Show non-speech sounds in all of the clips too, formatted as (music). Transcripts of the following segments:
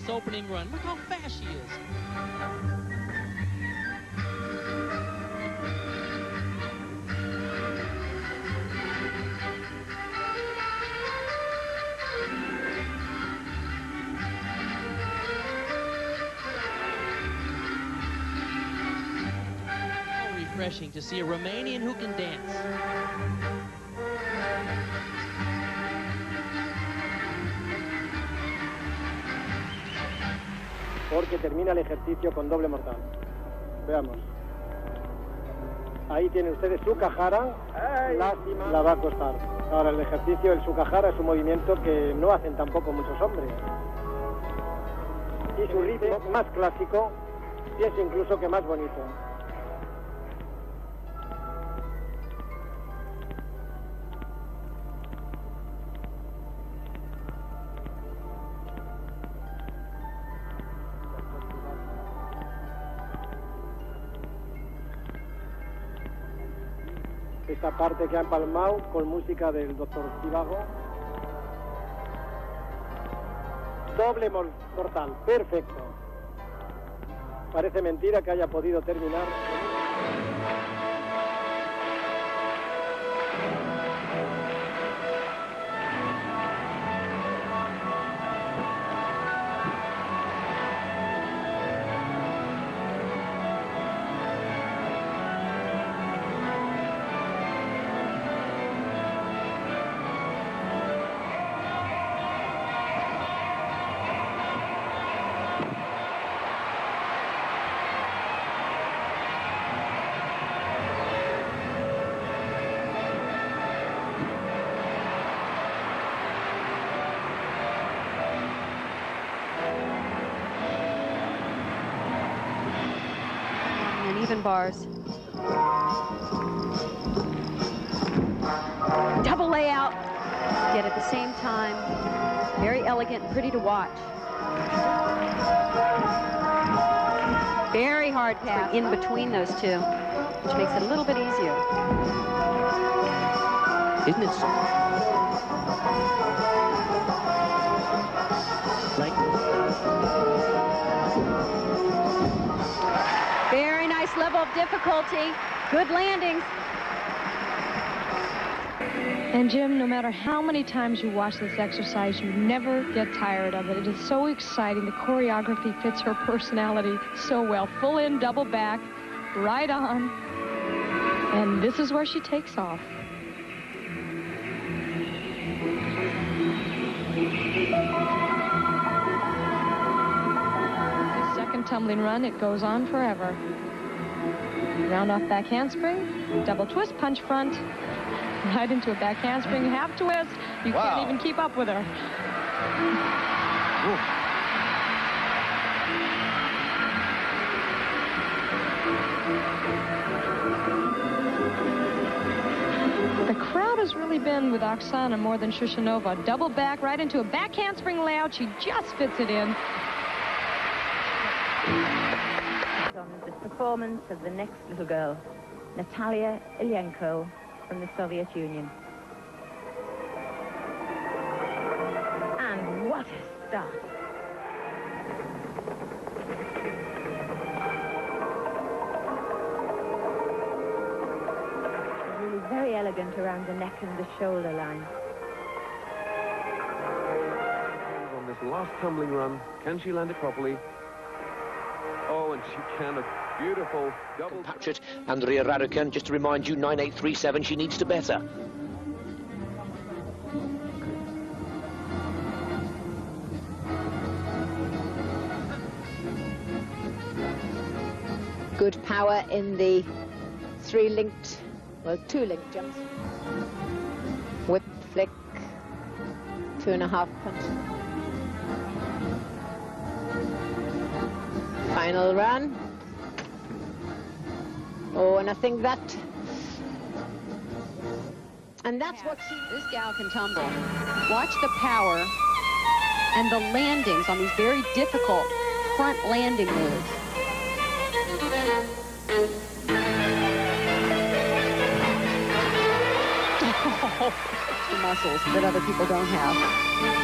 this opening run. Look how fast she is. Refreshing to see a Romanian who can dance. Porque termina el ejercicio con doble mortal. Veamos. Ahí tienen ustedes su cajara. Lástima. La va a costar. Ahora el ejercicio, el sukahara es un movimiento que no hacen tampoco muchos hombres. Y su ritmo más clásico y es incluso que más bonito. Esta parte que ha empalmado con música del doctor Cibago. Doble mor- mortal, perfecto. Parece mentira que haya podido terminar. Bars. Double layout, yet at the same time, very elegant, and pretty to watch. Very hard pass in between those two, which makes it a little bit easier. Isn't it? Of difficulty, good landings. And Jim, no matter how many times you watch this exercise, you never get tired of it. It is so exciting. The choreography fits her personality so well. Full in, double back, right on. And this is where she takes off. The second tumbling run, it goes on forever. Round off back handspring, double twist, punch front, right into a back handspring, half twist. You Wow. can't even keep up with her. The crowd has really been with Oksana more than Shushunova. Double back right into a back handspring layout. She just fits it in. Performance of the next little girl, Natalia Ilienko from the Soviet Union. And what a start. Really very elegant around the neck and the shoulder line. On this last tumbling run, can she land it properly? And she can. A beautiful double. compatriot Andreea Raducan. Just to remind you, 9837, she needs to better. Good power in the three linked, well, two linked jumps. Whip, flick, two and a half punch. Final run. Oh, and I think that, and that's what she This gal can tumble. Watch the power and the landings on these very difficult front landing moves. (laughs) the muscles that other people don't have.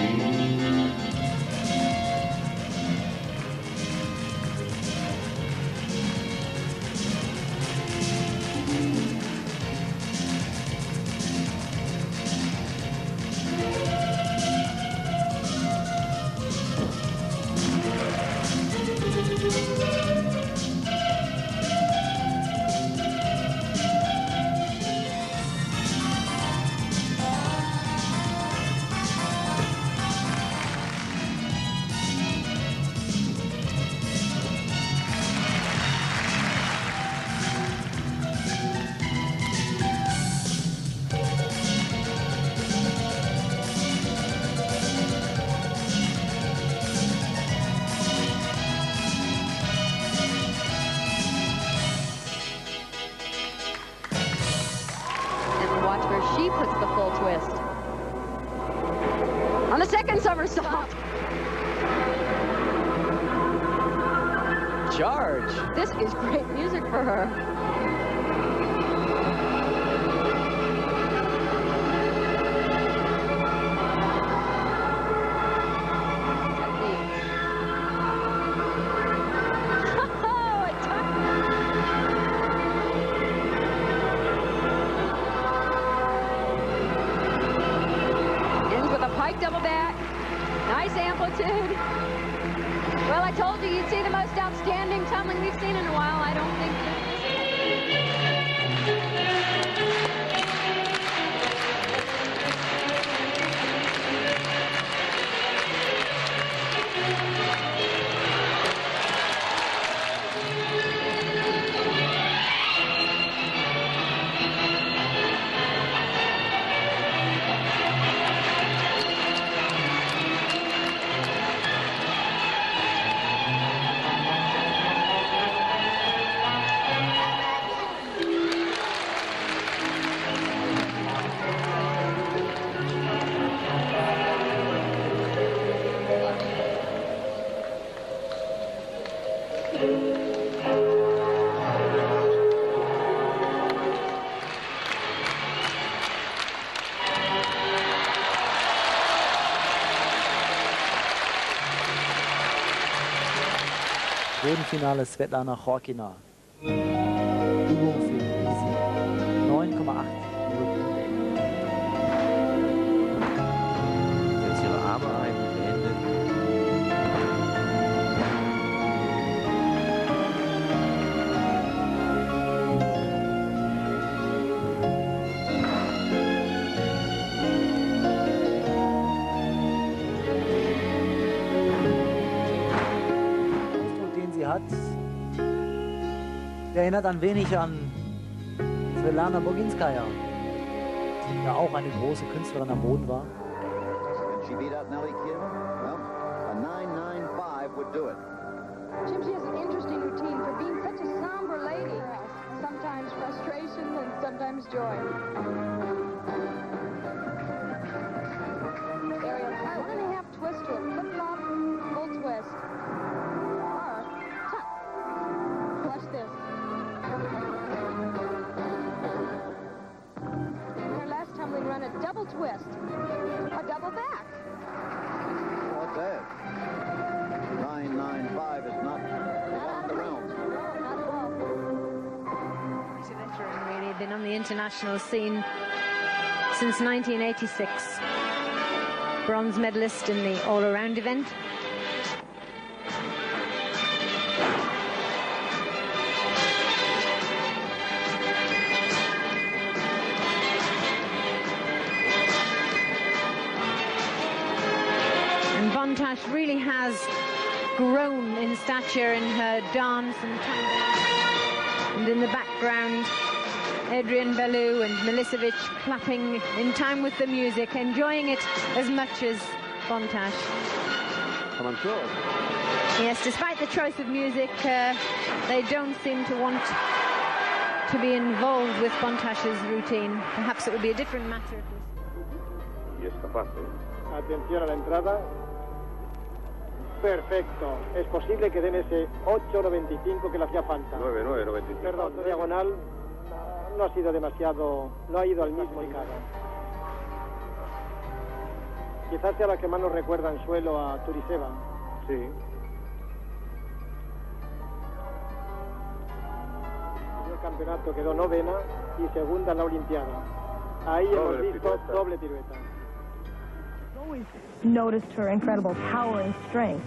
And second somersault. Charge. This is great music for her. Amplitude. Well, I told you you'd see the most outstanding tumbling we've seen in a while. I don't think. Bodenfinale Svetlana Chorkina. Erinnert ein wenig an Svetlana Boginskaya, die ja auch eine große Künstlerin am Boden war. Can she beat out Nellie Kim? Well, a 995 would do it. Jim, she has an interesting routine for being such a somber lady. Sometimes frustration and sometimes joy. The international scene since 1986. Bronze medalist in the all-around event. And Bontas really has grown in stature in her dance and tango. And in the background, Adrian Bellu and Miloșovici clapping in time with the music, enjoying it as much as Bontas. Come on, sure. Yes, despite the choice of music, uh, they don't seem to want to be involved with Bontas's routine. Perhaps it would be a different matter if this Y está fácil. Atención a la entrada. Perfecto. Es posible que den ese 8.95 que le hacía falta. 9, 9, 95. Perdón, diagonal no ha sido demasiado, no ha ido al mismo hígado. Quizás sea la que más nos recuerda en suelo a Turiseva. Sí. El campeonato quedó novena y segunda en la Olimpiada. Ahí hemos Doble visto pirueta. doble pirueta. noticed her incredible power and strength.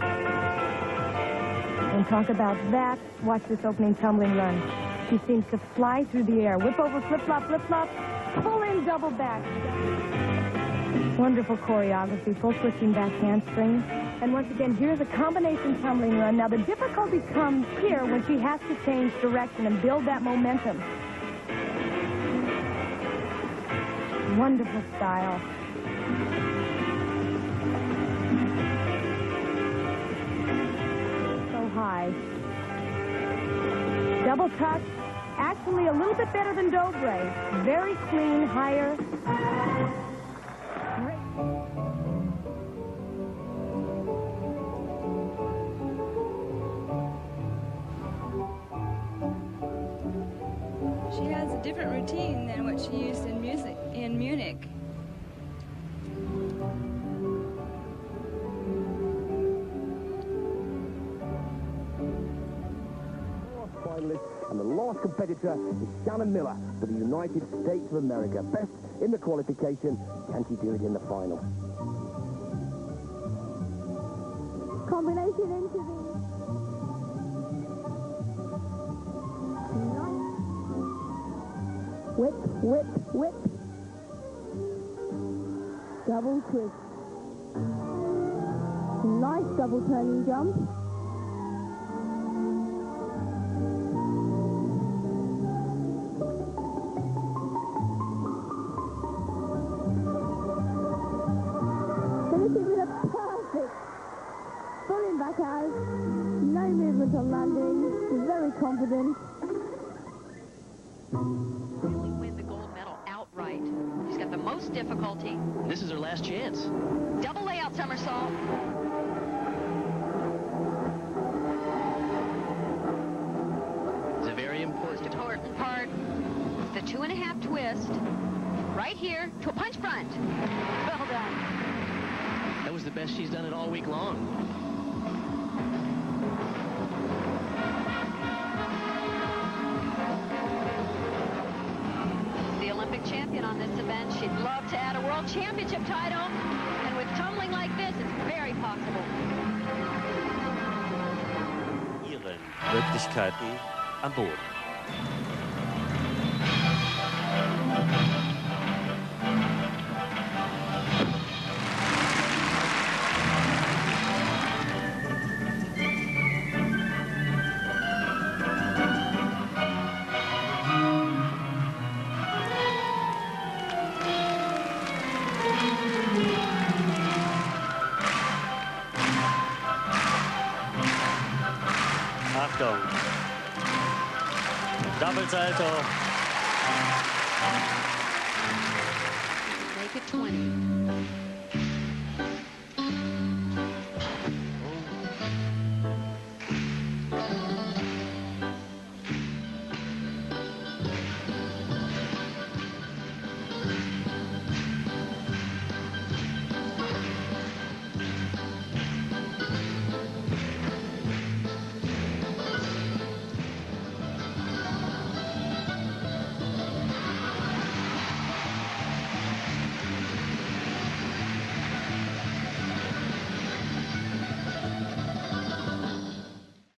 And talk about that, watch this opening tumbling run. She seems to fly through the air. Whip over, flip-flop, flip-flop, pull in, double back. Wonderful choreography, full twisting back handspring. And once again, here's a combination tumbling run. Now, the difficulty comes here when she has to change direction and build that momentum. Wonderful style. Double touch. Actually a little bit better than Dobre. Very clean, higher. Competitor is Shannon Miller for the United States of America. Best in the qualification. Can she do it in the final? Combination into the... Whip, whip, whip. Double twist. Nice double turning jump. Most difficulty. This is her last chance. Double layout somersault. It's a very important Important part. The two and a half twist. Right here to a punch front. Well done. That was the best she's done it all week long. This event. She'd love to add a world championship title. And with tumbling like this, it's very possible. Ihren Möglichkeiten am Boden. Doppelsalto. Make it 20.